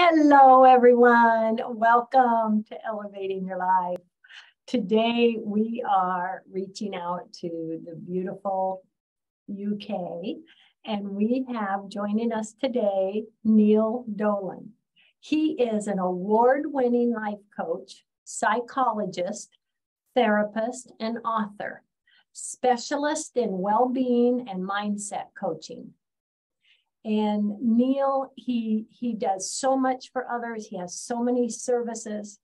Hello, everyone. Welcome to Elevating Your Life. Today, we are reaching out to the beautiful UK, and we have joining us today Neil Dolan. He is an award winning life coach, psychologist, therapist, and author, specialist in well being and mindset coaching. And Neil, he he does so much for others. He has so many services.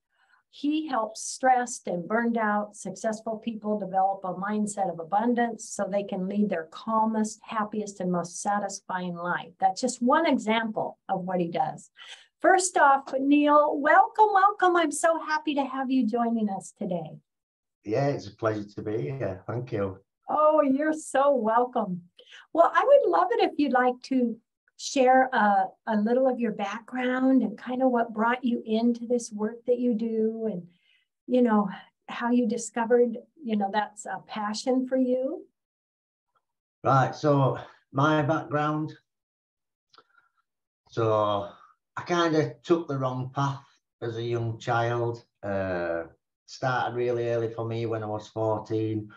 He helps stressed and burned out successful people develop a mindset of abundance so they can lead their calmest, happiest, and most satisfying life. That's just one example of what he does. First off, Neil, welcome, welcome. I'm so happy to have you joining us today. Yeah, it's a pleasure to be here. Thank you. Oh, you're so welcome. Well, I would love it if you'd like to share a, a little of your background and kind of what brought you into this work that you do and, you know, how you discovered, you know, that's a passion for you. Right. So, my background. So, I kind of took the wrong path as a young child. Uh, started really early for me when I was 14,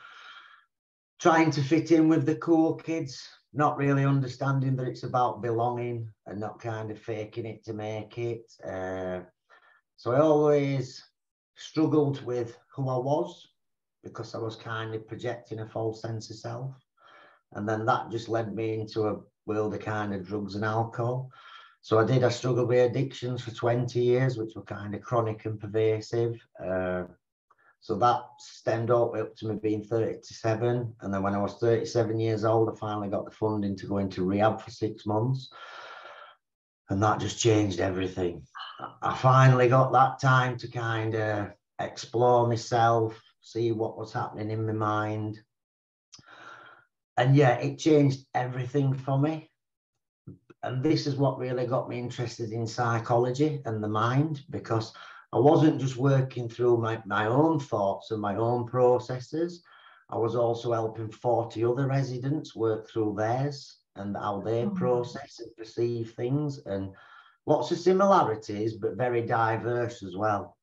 trying to fit in with the cool kids not really understanding that it's about belonging and not kind of faking it to make it. Uh, so I always struggled with who I was because I was kind of projecting a false sense of self. And then that just led me into a world of kind of drugs and alcohol. So I did, I struggled with addictions for 20 years, which were kind of chronic and pervasive. Uh, so that stemmed up, up to me being 37. And then when I was 37 years old, I finally got the funding to go into rehab for six months. And that just changed everything. I finally got that time to kind of explore myself, see what was happening in my mind. And yeah, it changed everything for me. And this is what really got me interested in psychology and the mind because I wasn't just working through my, my own thoughts and my own processes. I was also helping 40 other residents work through theirs and how they oh. process and perceive things and lots of similarities, but very diverse as well.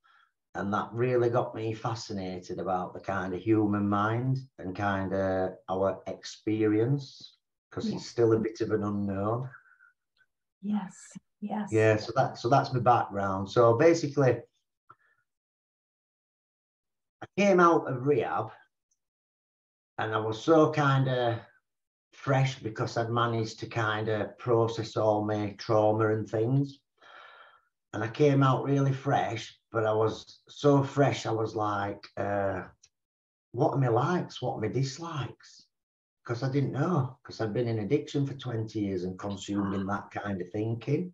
And that really got me fascinated about the kind of human mind and kind of our experience because it's still a bit of an unknown. Yes. Yes. Yeah. So that so that's my background. So basically, came out of rehab and I was so kind of fresh because I'd managed to kind of process all my trauma and things. And I came out really fresh, but I was so fresh, I was like, uh, what are my likes? What are my dislikes? Because I didn't know, because I'd been in addiction for 20 years and consumed in that kind of thinking.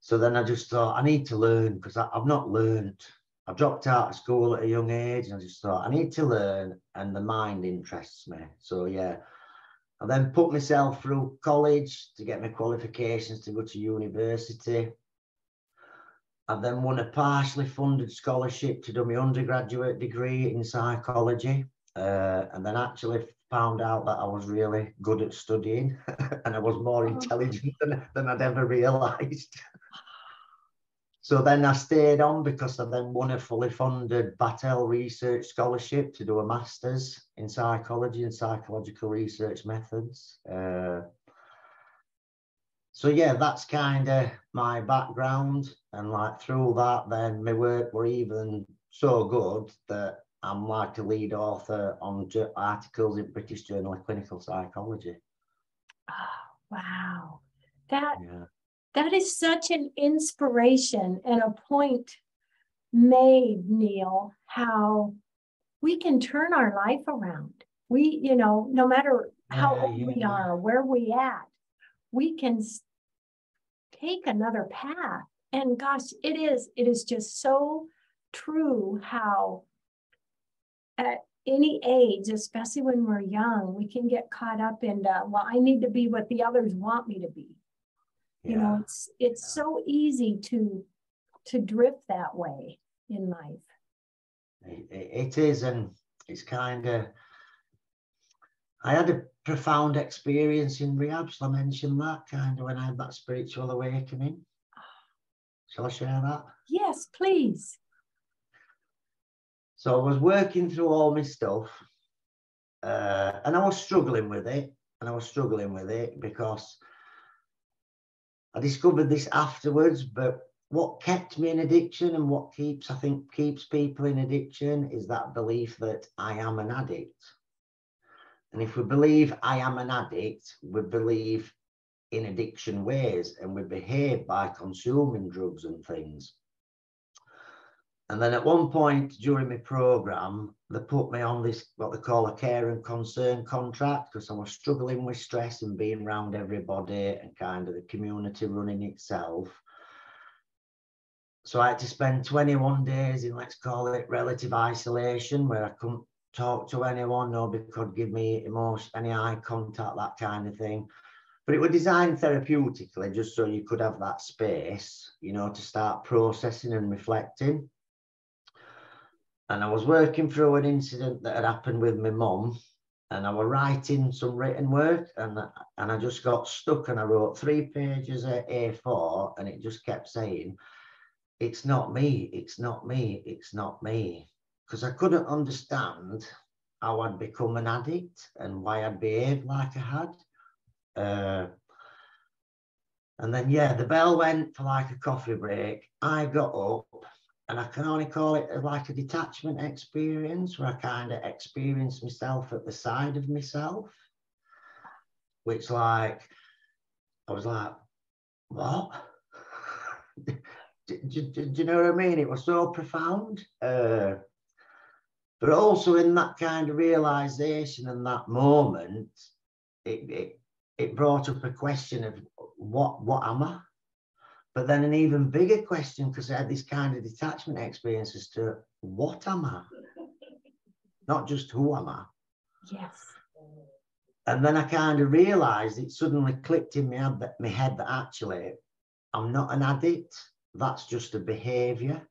So then I just thought, I need to learn because I've not learned I dropped out of school at a young age and I just thought I need to learn and the mind interests me. So yeah, I then put myself through college to get my qualifications to go to university. I then won a partially funded scholarship to do my undergraduate degree in psychology. Uh, and then actually found out that I was really good at studying and I was more oh. intelligent than, than I'd ever realized. So then I stayed on because I then won a fully funded Battelle Research Scholarship to do a master's in psychology and psychological research methods. Uh, so yeah, that's kind of my background. And like through that, then my work were even so good that I'm like a lead author on articles in British Journal of Clinical Psychology. Oh, wow. That yeah that is such an inspiration and a point made, Neil, how we can turn our life around. We, you know, no matter how yeah, old yeah. we are, where we at, we can take another path. And gosh, it is, it is just so true how at any age, especially when we're young, we can get caught up in, the, well, I need to be what the others want me to be you know it's it's so easy to to drift that way in life it, it is and it's kind of i had a profound experience in rehab so i mentioned that kind of when i had that spiritual awakening Shall I share that? Yes, please. So I was working through all my stuff uh, and I was struggling with it. And I was struggling with it because I discovered this afterwards. But what kept me in addiction and what keeps, I think, keeps people in addiction is that belief that I am an addict. And if we believe I am an addict, we believe in addiction ways and we behave by consuming drugs and things. And then at one point during my program, they put me on this what they call a care and concern contract because I was struggling with stress and being around everybody and kind of the community running itself. So I had to spend 21 days in let's call it relative isolation where I couldn't talk to anyone, nobody could give me emotion, any eye contact, that kind of thing. But it was designed therapeutically just so you could have that space, you know, to start processing and reflecting and I was working through an incident that had happened with my mum and I was writing some written work and, and I just got stuck and I wrote three pages at A4 and it just kept saying, it's not me, it's not me, it's not me. Because I couldn't understand how I'd become an addict and why I'd behaved like I had. Uh, and then, yeah, the bell went for like a coffee break. I got up and I can only call it like a detachment experience where I kind of experience myself at the side of myself, which like I was like, what? do, do, do, you know what I mean? It was so profound. Uh, but also in that kind of realization and that moment, it, it, it brought up a question of what what am I? But then an even bigger question, because I had this kind of detachment experience as to what am I? Not just who am I? Yes. And then I kind of realized it suddenly clicked in my my head that actually I'm not an addict. That's just a behavior.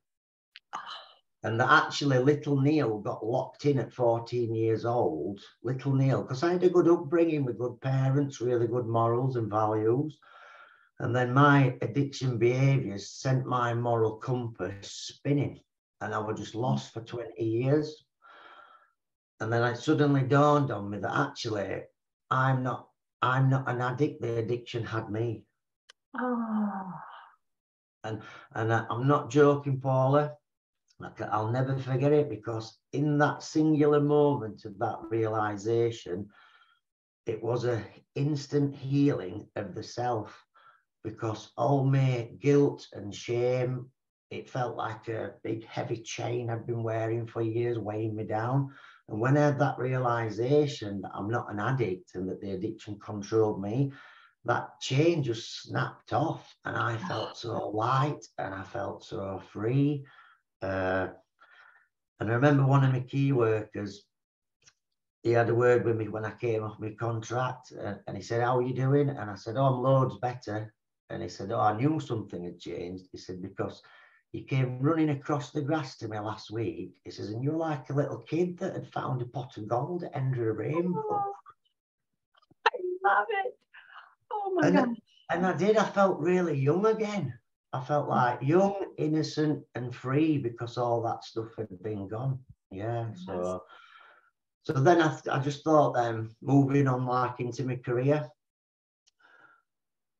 And that actually little Neil got locked in at 14 years old. Little Neil, because I had a good upbringing with good parents, really good morals and values. And then my addiction behaviors sent my moral compass spinning, and I was just hmm. lost for 20 years. And then it suddenly dawned on me that actually I'm not I'm not an addict. The addiction had me. Oh. And and I, I'm not joking, Paula. I'll never forget it because in that singular moment of that realization, it was a instant healing of the self because all my guilt and shame, it felt like a big heavy chain I'd been wearing for years, weighing me down. And when I had that realization that I'm not an addict and that the addiction controlled me, that chain just snapped off and I felt so light and I felt so free. Uh, and I remember one of my key workers, he had a word with me when I came off my contract and, and he said, How are you doing? And I said, Oh, I'm loads better. And he said, Oh, I knew something had changed. He said, Because he came running across the grass to me last week. He says, And you're like a little kid that had found a pot of gold at end of a rainbow. Oh, I love it. Oh my and, God. And I did. I felt really young again. I felt like young, innocent, and free because all that stuff had been gone. Yeah. So, so then I, I just thought, then moving on like into my career,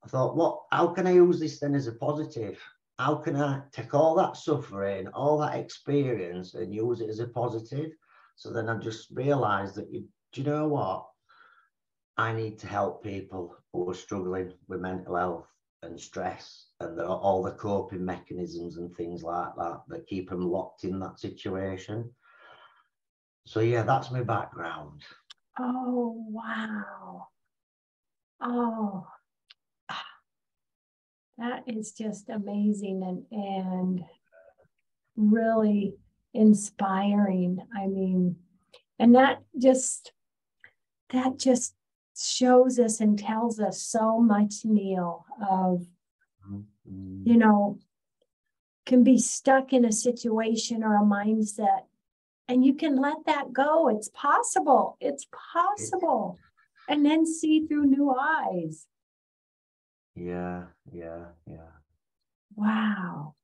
I thought, what? How can I use this then as a positive? How can I take all that suffering, all that experience, and use it as a positive? So then I just realised that you, do you know what? I need to help people who are struggling with mental health and stress and the, all the coping mechanisms and things like that that keep them locked in that situation. So yeah, that's my background. Oh wow. Oh, that is just amazing and and really inspiring. I mean, and that just that just shows us and tells us so much, Neil, of mm-hmm. you know, can be stuck in a situation or a mindset and you can let that go. It's possible. It's possible. And then see through new eyes. Yeah, yeah, yeah. Wow.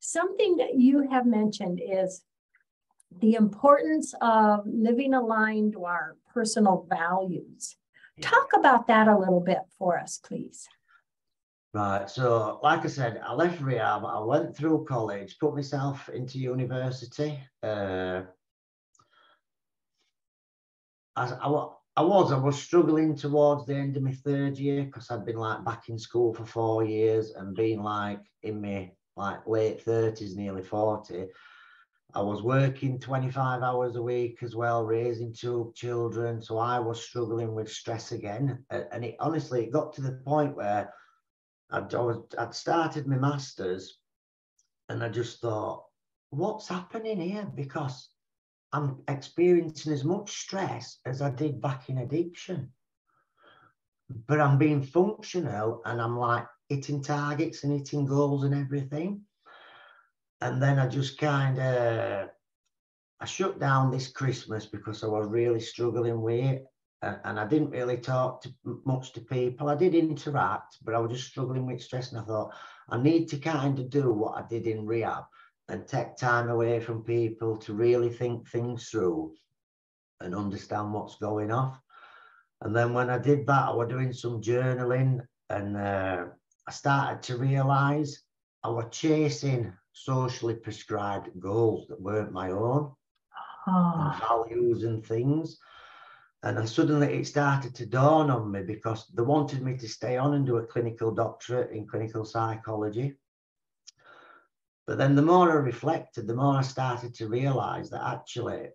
Something that you have mentioned is the importance of living aligned to our personal values. Talk about that a little bit for us, please. Right. So, like I said, I left rehab. I went through college, put myself into university. Uh, as I, I was, I was struggling towards the end of my third year because I'd been like back in school for four years and being like in my like late 30s, nearly 40. I was working 25 hours a week as well, raising two children. So I was struggling with stress again. And it honestly, it got to the point where I'd, I'd started my master's and I just thought, what's happening here? Because I'm experiencing as much stress as I did back in addiction. But I'm being functional and I'm like hitting targets and hitting goals and everything. And then I just kind of, I shut down this Christmas because I was really struggling with it and I didn't really talk to much to people. I did interact, but I was just struggling with stress. And I thought, I need to kind of do what I did in rehab and take time away from people to really think things through and understand what's going on. And then when I did that, I was doing some journaling and uh, I started to realize I was chasing socially prescribed goals that weren't my own, oh. and values and things. And I suddenly it started to dawn on me because they wanted me to stay on and do a clinical doctorate in clinical psychology. But then the more I reflected, the more I started to realize that actually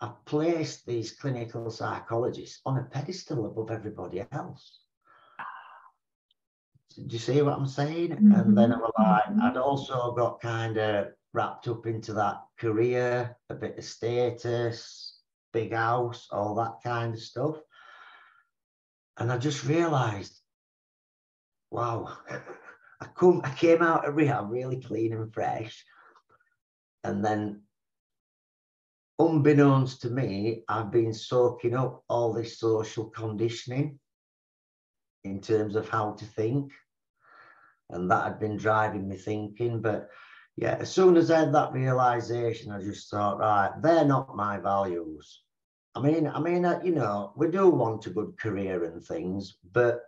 I've placed these clinical psychologists on a pedestal above everybody else. Do you see what I'm saying? Mm-hmm. And then I was like, mm-hmm. I'd also got kind of wrapped up into that career, a bit of status, big house, all that kind of stuff. And I just realized, wow, I come I came out of rehab really clean and fresh. And then unbeknownst to me, I've been soaking up all this social conditioning in terms of how to think. And that had been driving me thinking. But yeah, as soon as I had that realization, I just thought, right, they're not my values. I mean, I mean, uh, you know, we do want a good career and things, but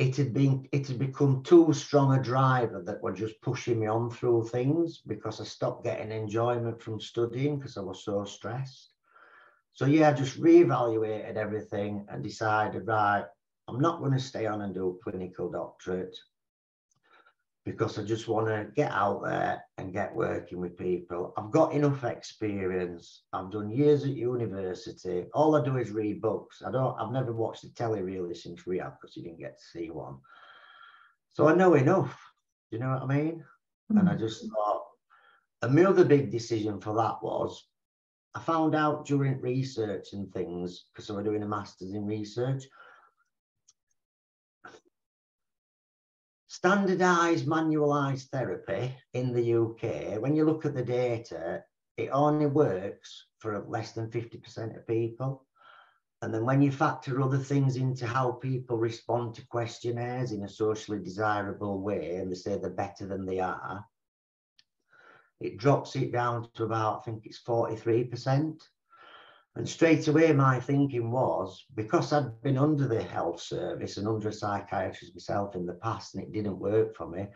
it had been, it had become too strong a driver that were just pushing me on through things because I stopped getting enjoyment from studying because I was so stressed. So yeah, I just reevaluated everything and decided, right, I'm not going to stay on and do a clinical doctorate because I just want to get out there and get working with people. I've got enough experience. I've done years at university. All I do is read books. I don't. I've never watched the telly really since rehab because you didn't get to see one. So I know enough. Do you know what I mean? Mm-hmm. And I just thought. And my other big decision for that was, I found out during research and things because I was doing a master's in research standardized manualized therapy in the UK, when you look at the data, it only works for less than 50% of people. And then when you factor other things into how people respond to questionnaires in a socially desirable way, and they say they're better than they are, it drops it down to about, I think it's 43%. And straight away, my thinking was because I'd been under the health service and under a psychiatrist myself in the past and it didn't work for me,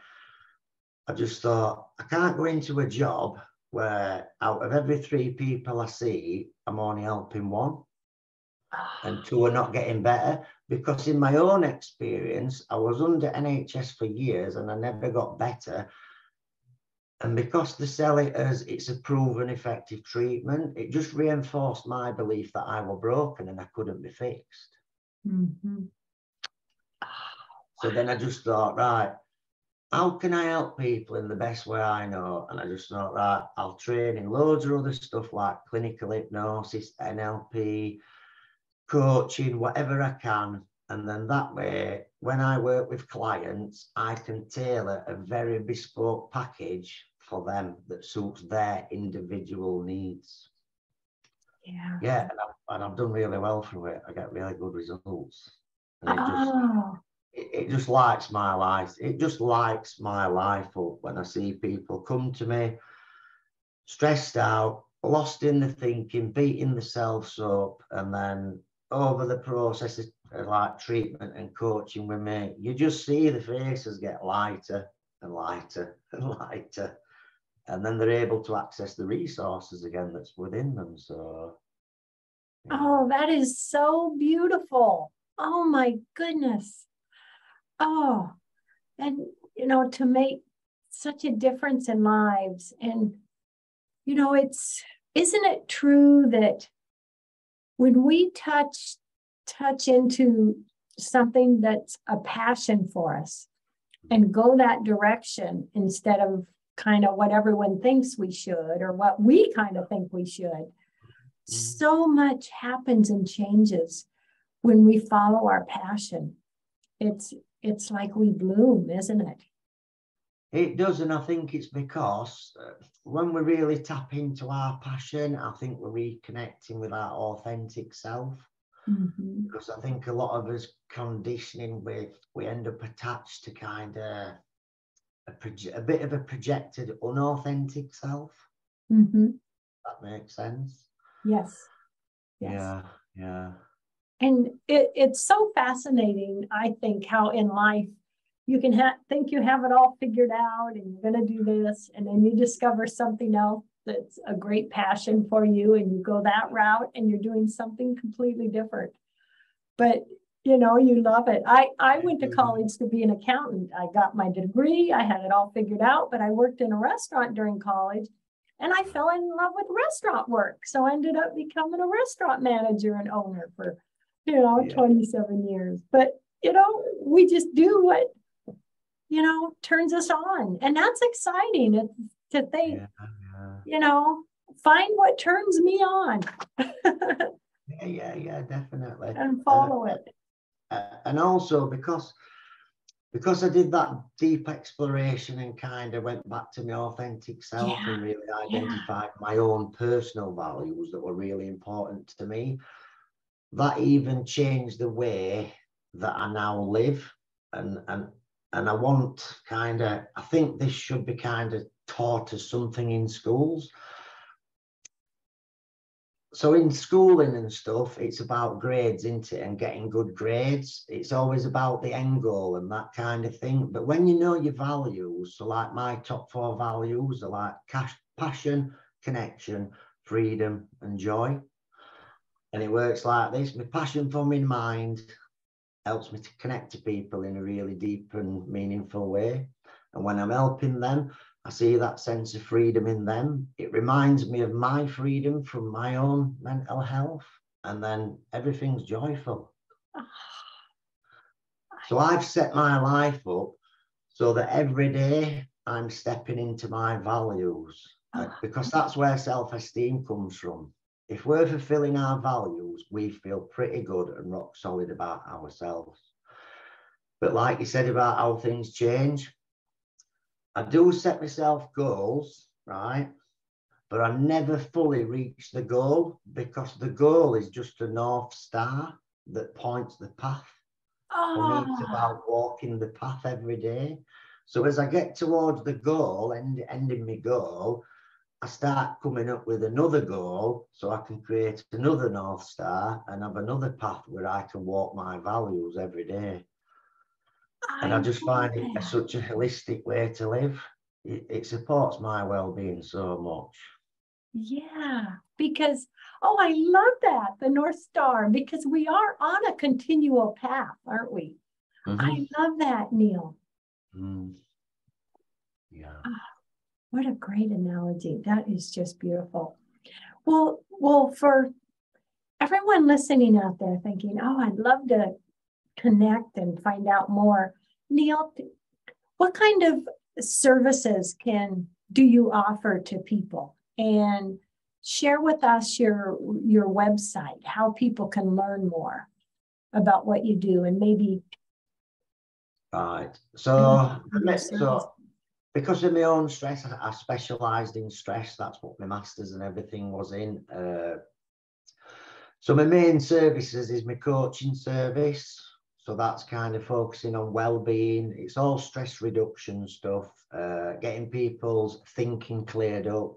I just thought, I can't go into a job where out of every three people I see, I'm only helping one and two are not getting better. Because in my own experience, I was under NHS for years and I never got better. And because they sell it as it's a proven effective treatment, it just reinforced my belief that I was broken and I couldn't be fixed. Mm-hmm. So then I just thought, right, how can I help people in the best way I know? And I just thought, right, I'll train in loads of other stuff like clinical hypnosis, NLP, coaching, whatever I can. And then that way, when I work with clients, I can tailor a very bespoke package for them that suits their individual needs. Yeah. Yeah, and I've, and I've done really well through it. I get really good results. And oh, just, it, it just lights my life. It just lights my life up when I see people come to me stressed out, lost in the thinking, beating themselves up, and then over the process of like treatment and coaching with me, you just see the faces get lighter and lighter and lighter. And then they're able to access the resources again that's within them. So, yeah. oh, that is so beautiful. Oh my goodness. Oh, and you know, to make such a difference in lives. And, you know, it's, isn't it true that when we touch, touch into something that's a passion for us and go that direction instead of kind of what everyone thinks we should or what we kind of think we should, mm-hmm. so much happens and changes when we follow our passion. It's it's like we bloom, isn't it? It does, and I think it's because uh, when we really tap into our passion, I think we're reconnecting with our authentic self. Mm-hmm. Because I think a lot of us conditioning with we end up attached to kind of a, proje- a bit of a projected, unauthentic self. Mm-hmm. That makes sense. Yes. yes. Yeah. Yeah. And it, it's so fascinating, I think, how in life you can ha- think you have it all figured out and you're going to do this, and then you discover something else that's a great passion for you, and you go that route and you're doing something completely different. But you know, you love it. I, I went to mm-hmm. college to be an accountant. I got my degree, I had it all figured out, but I worked in a restaurant during college and I fell in love with restaurant work. So I ended up becoming a restaurant manager and owner for you know, yeah. 27 years. But, you know, we just do what, you know, turns us on. And that's exciting it's, to think, yeah, yeah. You know, find what turns me on. yeah, yeah, yeah, definitely. And follow it. Uh, and also because because I did that deep exploration and kind of went back to my authentic self yeah, and really identified yeah. my own personal values that were really important to me that even changed the way that I now live. And and and I want kind of I think this should be kind of taught as something in schools. So in schooling and stuff, it's about grades, isn't it? And getting good grades. It's always about the end goal and that kind of thing. But when you know your values, so like my top four values are like cash, passion, connection, freedom, and joy. And it works like this. My passion for my mind helps me to connect to people in a really deep and meaningful way. And when I'm helping them, I see that sense of freedom in them. It reminds me of my freedom from my own mental health. And then everything's joyful. So I've set my life up so that every day I'm stepping into my values uh, ah. because that's where self esteem comes from if we're fulfilling our values, we feel pretty good and rock solid about ourselves. But like you said about how things change, I do set myself goals, right? But I never fully reach the goal because the goal is just a North Star that points the path. Oh. For me, it's ah. about walking the path every day. So as I get towards the goal and ending my goal, I start coming up with another goal so I can create another North Star and have another path where I can walk my values every day. And I just find it such a holistic way to live. It, it supports my well being so much. Yeah, because, oh, I love that, the North Star, because we are on a continual path, aren't we? Mm-hmm. I love that, Neil. Mm. Yeah. Oh, what a great analogy. That is just beautiful. Well, well, for everyone listening out there thinking, oh, I'd love to connect and find out more. Neil, what kind of services can do you offer to people? And share with us your your website, how people can learn more about what you do and maybe Right. So, so because of my own stress, I, I specialised in stress. That's what my masters and everything was in. Uh, so my main services is my coaching service. So that's kind of focusing on well-being. It's all stress reduction stuff, uh, getting people's thinking cleared up.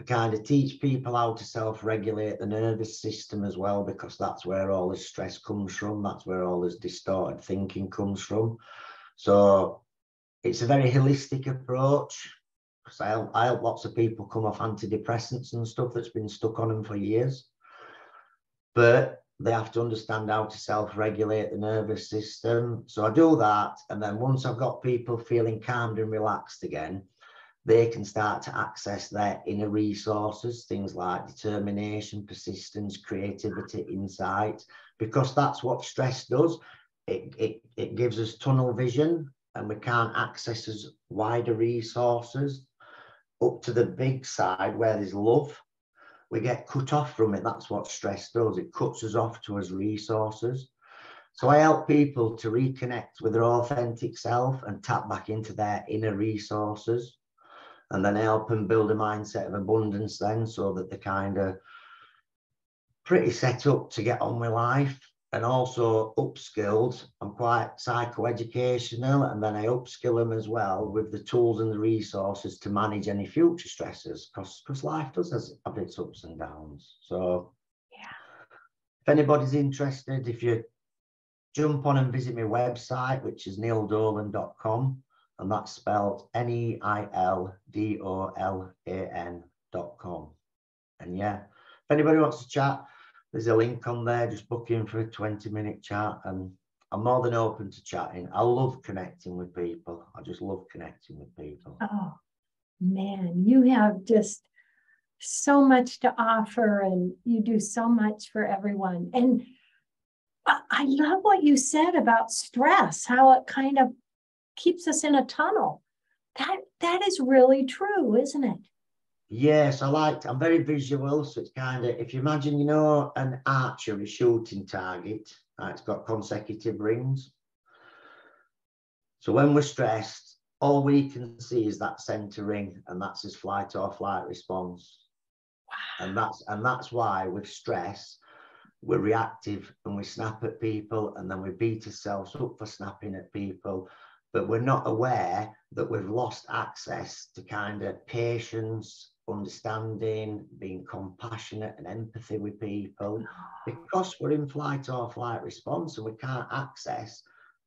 I kind of teach people how to self-regulate the nervous system as well, because that's where all this stress comes from. That's where all this distorted thinking comes from. So it's a very holistic approach. Because I help, I help lots of people come off antidepressants and stuff that's been stuck on them for years. But they have to understand how to self-regulate the nervous system. So I do that, and then once I've got people feeling calmed and relaxed again, they can start to access their inner resources, things like determination, persistence, creativity, insight, because that's what stress does. It, it, it gives us tunnel vision and we can't access as wider resources up to the big side where there's love. We get cut off from it. That's what stress does. It cuts us off to us resources. So I help people to reconnect with their authentic self and tap back into their inner resources and then help them build a mindset of abundance then so that they're kind of pretty set up to get on with life and also upskilled. I'm quite psychoeducational and then I upskill them as well with the tools and the resources to manage any future stresses because life does have its ups and downs. So Yeah. if anybody's interested, if you jump on and visit my website, which is neildolan.com, and that's spelled N-E-I-L-D-O-L-A-N.com. And yeah, if anybody wants to chat, there's a link on there, just book in for a 20 minute chat and I'm more than open to chatting. I love connecting with people. I just love connecting with people. Oh, man, you have just so much to offer and you do so much for everyone. And I love what you said about stress, how it kind of keeps us in a tunnel. That that is really true, isn't it? Yes, I like. I'm very visual, so it's kind of if you imagine, you know, an archery shooting target. uh, It's got consecutive rings. So when we're stressed, all we can see is that center ring, and that's his fight or flight response. Wow. And that's and that's why with stress, we're reactive and we snap at people, and then we beat ourselves up for snapping at people. But we're not aware that we've lost access to kind of patience, understanding, being compassionate and empathy with people ah. because we're in fight or flight response and we can't access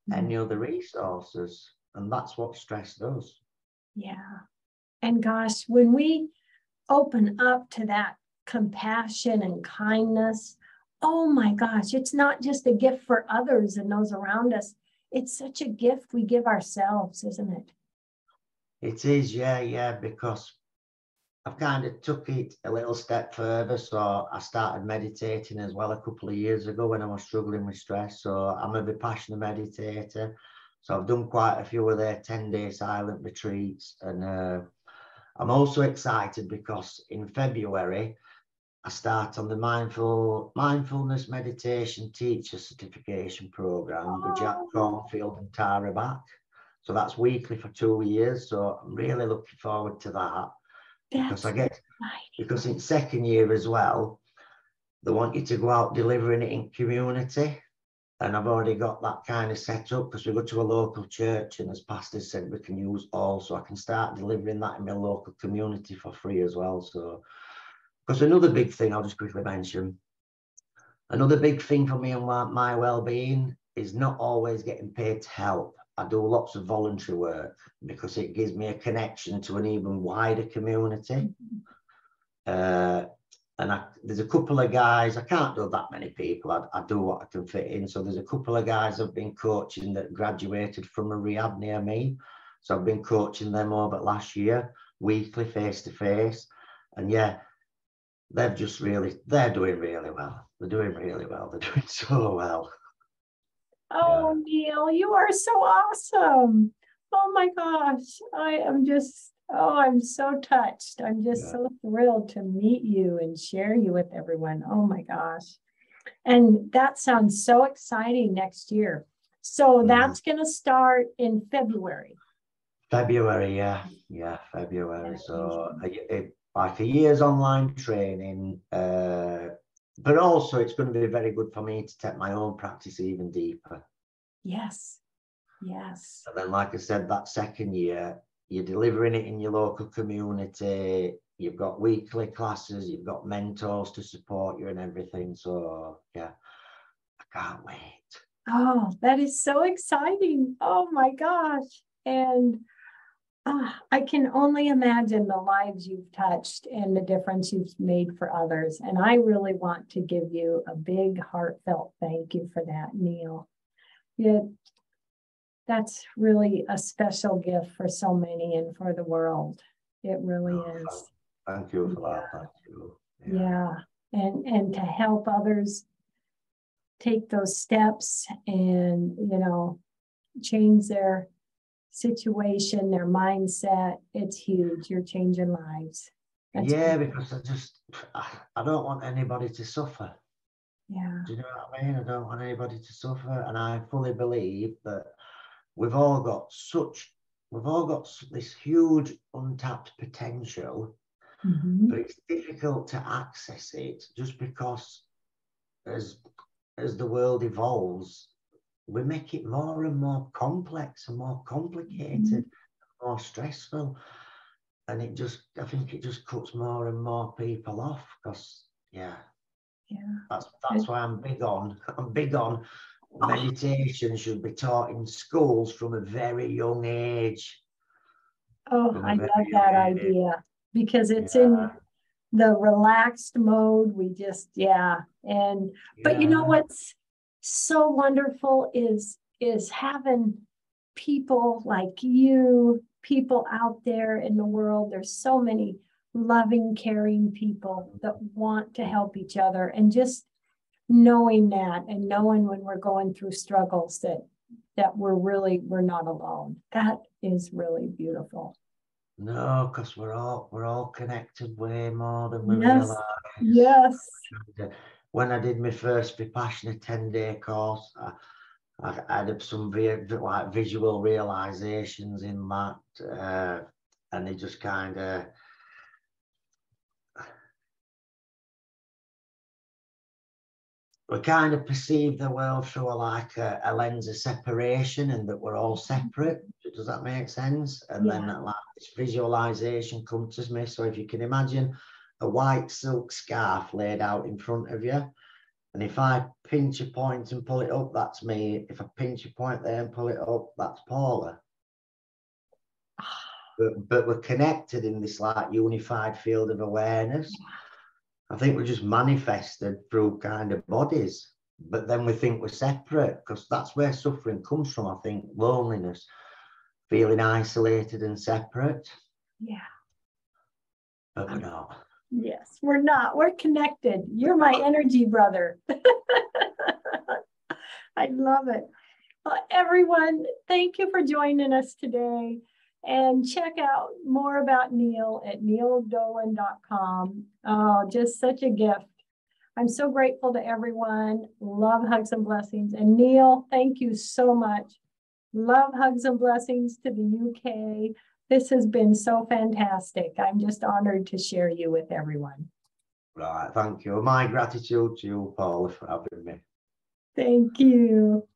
hmm. any other resources. And that's what stress does. Yeah. And gosh, when we open up to that compassion and kindness, oh my gosh, it's not just a gift for others and those around us. It's such a gift we give ourselves, isn't it? It is, yeah, yeah, because I've kind of took it a little step further. So I started meditating as well a couple of years ago when I was struggling with stress. So I'm a Vipassana meditator. So I've done quite a few of their 10 day silent retreats. And uh, I'm also excited because in February, I start on the mindful mindfulness meditation teacher certification program with Jack Oh. Kornfield and Tara Brach. So that's weekly for two years. So I'm really looking forward to that because I get because in second year as well, they want you to go out delivering it in community. And I've already got that kind of set up because we go to a local church and as pastor said, we can use all. So I can start delivering that in my local community for free as well. So because another big thing I'll just quickly mention, another big thing for me and my, my well-being is not always getting paid to help. I do lots of voluntary work because it gives me a connection to an even wider community. Uh, and I, there's a couple of guys, I can't do that many people, I, I do what I can fit in. So there's a couple of guys I've been coaching that graduated from a rehab near me. So I've been coaching them over last year, weekly, face to face. And yeah, they've just really, they're doing really well. They're doing really well. They're doing so well. Oh, Neil, you are so awesome. Oh my gosh, I am just, oh, I'm so touched. I'm just Yeah. so thrilled to meet you and share you with everyone. Oh my gosh. And that sounds so exciting next year. So Mhm. that's going to start in February. February, yeah, yeah, February. So a, a, like a year's online training, uh, but also it's going to be very good for me to take my own practice even deeper. Yes. Yes. And then, like I said, that second year, you're delivering it in your local community. You've got weekly classes, you've got mentors to support you and everything. So, yeah, I can't wait. Oh, that is so exciting. Oh my gosh. And uh, I can only imagine the lives you've touched and the difference you've made for others. And I really want to give you a big heartfelt thank you for that, Neil. Yeah, that's really a special gift for so many and for the world. It really oh, is. Thank you for that. Thank you. Yeah. yeah. And and to help others take those steps and you know change their situation, their mindset, it's huge. You're changing lives. That's yeah, because I just I don't want anybody to suffer. Yeah. Do you know what I mean? I don't want anybody to suffer. And I fully believe that we've all got such we've all got this huge untapped potential, mm-hmm. but it's difficult to access it just because as as the world evolves, we make it more and more complex and more complicated, mm-hmm. more stressful. And it just, I think it just cuts more and more people off because, yeah, yeah, that's that's why I'm big on. I'm big on meditation should be taught in schools from a very young age. Oh, I love that idea because it's yeah. in the relaxed mode. We just, yeah. And yeah. but you know what's so wonderful is is having people like you, people out there in the world. There's so many loving, caring people that want to help each other and just knowing that and knowing when we're going through struggles that that we're really we're not alone that is really beautiful no because we're all we're all connected way more than we yes. realize yes uh, when i did my first vipassana 10 day course I, I, I had some like visual realizations in that uh, and it just kind of we kind of perceive the world through a, like a, a, lens of separation and that we're all separate. Does that make sense? And yeah. then that, like this visualization comes to me. So if you can imagine a white silk scarf laid out in front of you, and if I pinch a point and pull it up, that's me. If I pinch a point there and pull it up, that's Paula. but, but we're connected in this like unified field of awareness. I think we're just manifested through kind of bodies, but then we think we're separate because that's where suffering comes from. I think loneliness, feeling isolated and separate. Yeah. But we're not. Yes, we're not. We're connected. You're my energy brother. I love it. Well, everyone, thank you for joining us today and check out more about Neil at neildolan.com. Oh, just such a gift. I'm so grateful to everyone. Love hugs and blessings. And Neil, thank you so much. Love hugs and blessings to the UK. This has been so fantastic. I'm just honored to share you with everyone. Right, thank you. My gratitude to you, Paul, for having me. Thank you.